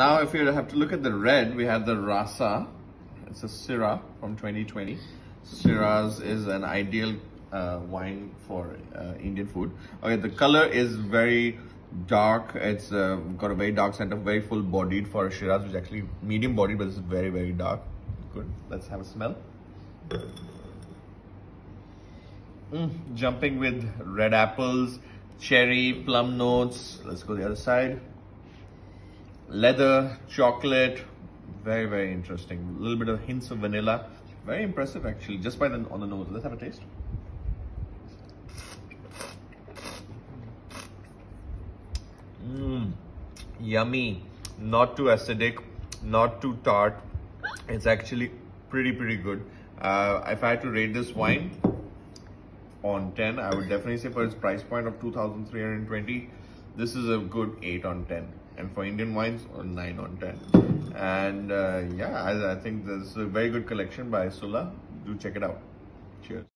Now, if you have to look at the red, we have the Rasa. It's a Syrah from 2020. Syrahs is an ideal uh, wine for uh, Indian food. Okay, the color is very dark. It's uh, got a very dark center, very full bodied for Shiraz, which is actually medium bodied, but it's very, very dark. Good. Let's have a smell. Mm, jumping with red apples, cherry, plum notes. Let's go the other side. Leather, chocolate, very, very interesting. A little bit of hints of vanilla. Very impressive actually, just by the on the nose. Let's have a taste. Mmm, yummy. Not too acidic, not too tart. It's actually pretty, pretty good. Uh, if I had to rate this wine on 10, I would definitely say for its price point of 2320 this is a good 8 on 10. And for Indian wines, 9 on 10. And uh, yeah, I, I think this is a very good collection by Sula. Do check it out. Cheers.